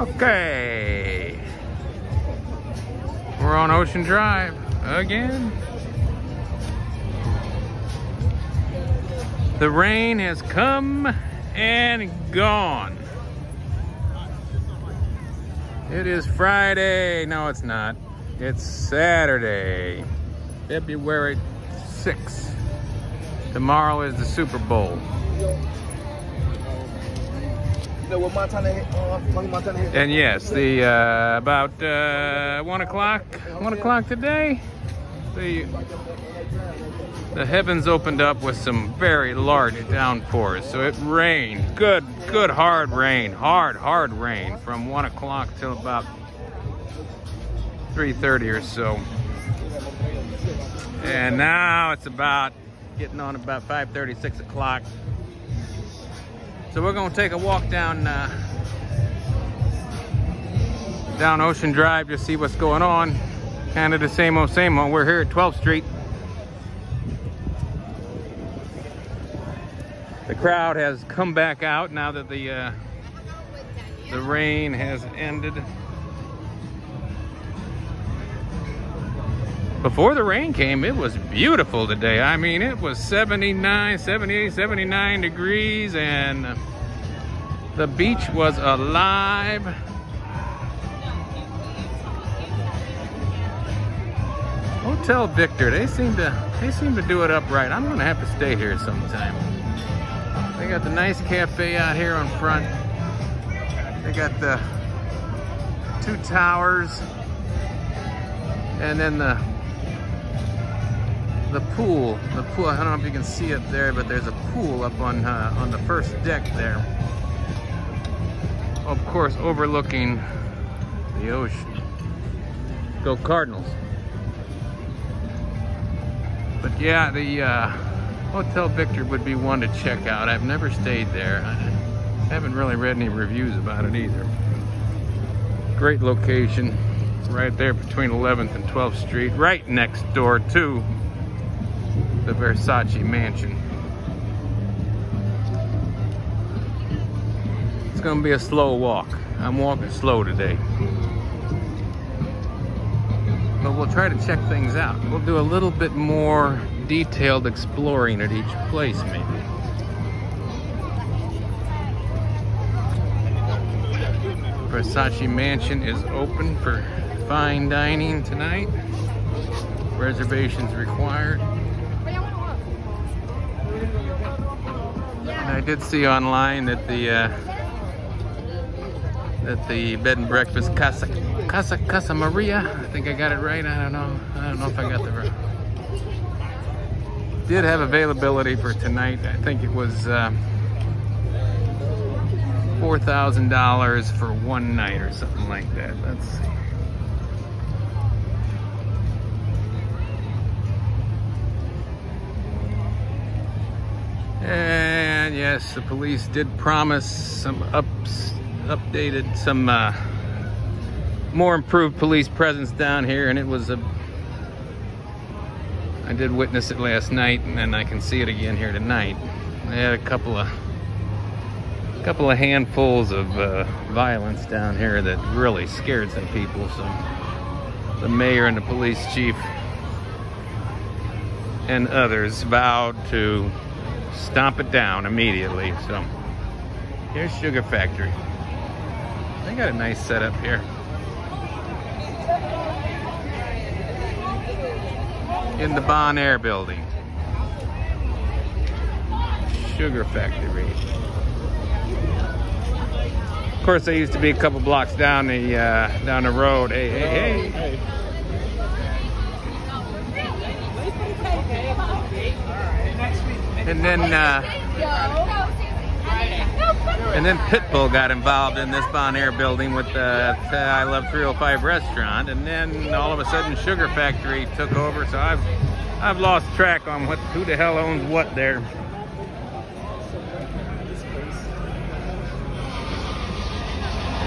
Okay. We're on Ocean Drive again. The rain has come and gone. It is Friday. No, it's not. It's Saturday, February 6th. Tomorrow is the Super Bowl. And yes, the uh, about uh, one o'clock, one o'clock today, the the heavens opened up with some very large downpours. So it rained, good, good hard rain, hard, hard rain from one o'clock till about 3:30 or so. And now it's about getting on about 5:30, 6 o'clock. So we're gonna take a walk down uh, down Ocean Drive to see what's going on. Kind of the same old, same old. We're here at 12th Street. The crowd has come back out now that the uh, the rain has ended. Before the rain came, it was beautiful today. I mean, it was 79, 78, 79 degrees, and the beach was alive. Hotel Victor, they seem to they seem to do it up right. I'm gonna have to stay here sometime. They got the nice cafe out here on front. They got the two towers, and then the the pool. The pool. I don't know if you can see it there, but there's a pool up on uh, on the first deck there. Of course, overlooking the ocean. Go Cardinals. But yeah, the uh, Hotel Victor would be one to check out. I've never stayed there. I haven't really read any reviews about it either. Great location, right there between 11th and 12th Street, right next door to the Versace mansion. It's gonna be a slow walk. I'm walking slow today. But we'll try to check things out. We'll do a little bit more detailed exploring at each place maybe. Versace Mansion is open for fine dining tonight. Reservations required. I did see online that the uh, that the bed and breakfast Casa Casa Casa Maria. I think I got it right. I don't know. I don't know if I got the right. Did have availability for tonight. I think it was uh, four thousand dollars for one night or something like that. Let's see. And yes, the police did promise some ups, updated, some uh, more improved police presence down here, and it was a. I did witness it last night, and I can see it again here tonight. They had a couple of, a couple of handfuls of uh, violence down here that really scared some people. So the mayor and the police chief and others vowed to stomp it down immediately. So here's Sugar Factory. They got a nice setup here. In the Bon Air building. Sugar Factory. Of course, they used to be a couple blocks down the uh, down the road. Hey, hey, hey. And then, uh, and then Pitbull got involved in this Bon Air building with the I Love 305 restaurant, and then all of a sudden Sugar Factory took over. So I've I've lost track on what who the hell owns what there.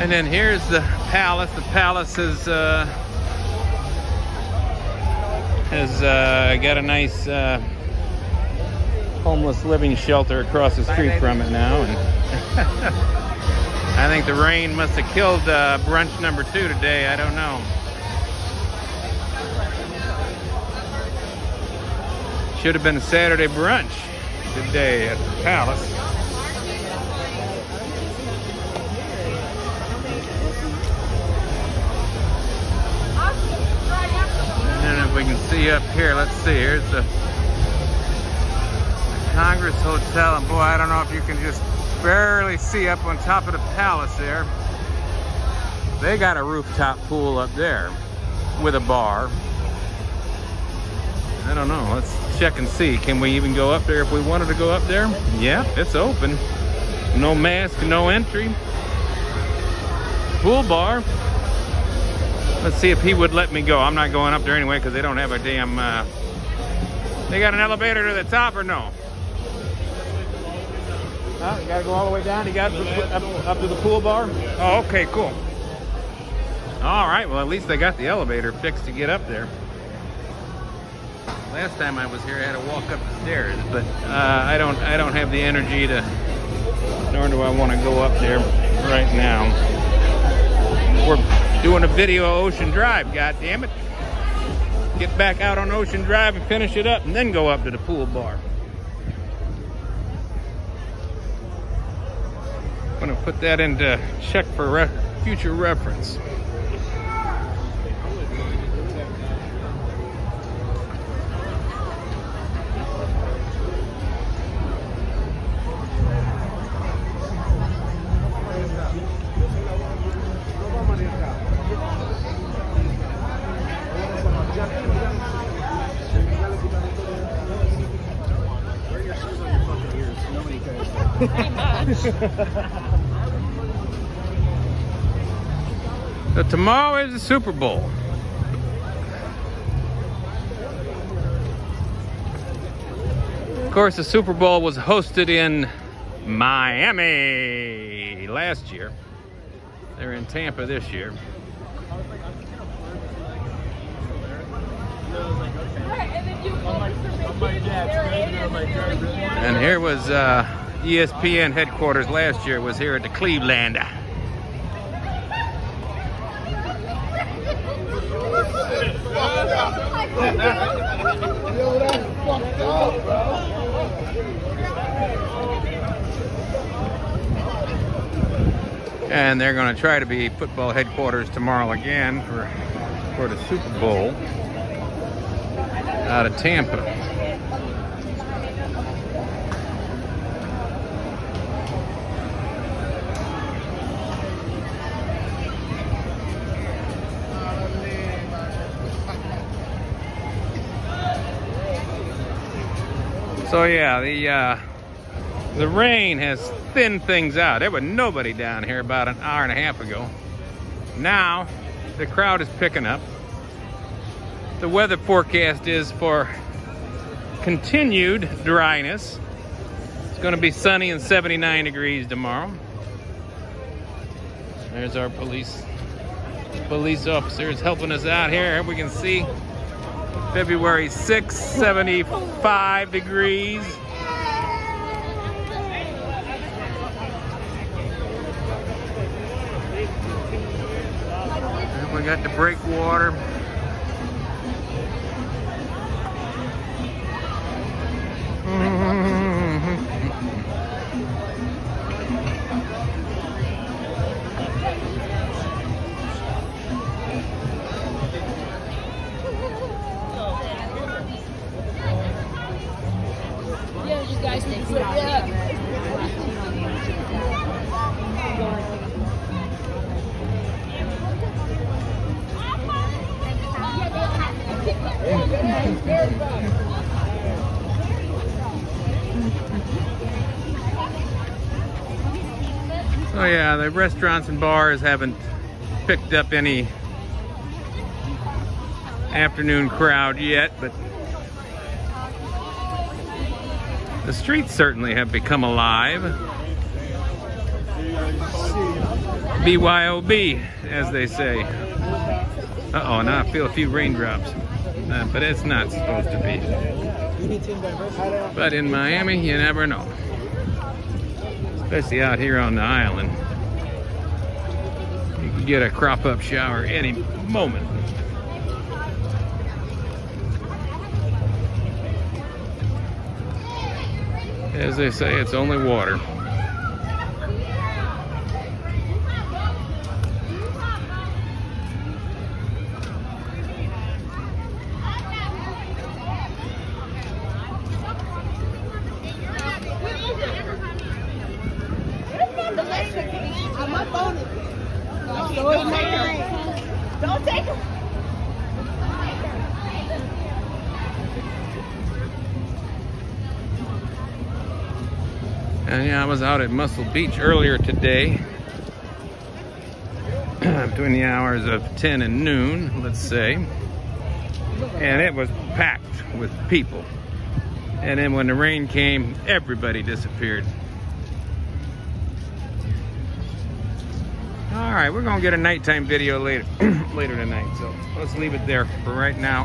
And then here's the palace. The palace is uh, has uh, got a nice. Uh, homeless living shelter across the street from it now. And I think the rain must have killed uh, brunch number two today. I don't know. Should have been a Saturday brunch today at the Palace. And if we can see up here, let's see, here's the Congress Hotel. And boy, I don't know if you can just barely see up on top of the palace there. They got a rooftop pool up there with a bar. I don't know. Let's check and see. Can we even go up there if we wanted to go up there? Yeah, it's open. No mask, no entry. Pool bar. Let's see if he would let me go. I'm not going up there anyway because they don't have a damn... Uh... They got an elevator to the top or no? Oh, you gotta go all the way down. You got up, up to the pool bar. Oh, okay, cool. All right. Well, at least they got the elevator fixed to get up there. Last time I was here, I had to walk up the stairs, but uh, I don't. I don't have the energy to. Nor do I want to go up there right now. We're doing a video of Ocean Drive. God damn it! Get back out on Ocean Drive and finish it up, and then go up to the pool bar. Going to put that into check for re future reference. So tomorrow is the Super Bowl. Of course, the Super Bowl was hosted in Miami last year. They're in Tampa this year. And here was uh, ESPN headquarters last year was here at the Cleveland. And they're going to try to be football headquarters tomorrow again for, for the Super Bowl out of Tampa. So yeah, the uh, the rain has thinned things out. There was nobody down here about an hour and a half ago. Now, the crowd is picking up. The weather forecast is for continued dryness. It's going to be sunny and 79 degrees tomorrow. There's our police police officers helping us out here. We can see February 6th, 75 degrees. We got the breakwater. Oh yeah, the restaurants and bars haven't picked up any afternoon crowd yet, but the streets certainly have become alive. BYOB, as they say. Uh-oh, now I feel a few raindrops. Uh, but it's not supposed to be. But in Miami, you never know. Especially out here on the island. You can get a crop up shower any moment. As they say, it's only water. Don't take them. And yeah, I was out at Muscle Beach earlier today. Between the hours of 10 and noon, let's say. And it was packed with people. And then when the rain came, everybody disappeared. All right, we're gonna get a nighttime video later, later tonight. So let's leave it there for right now.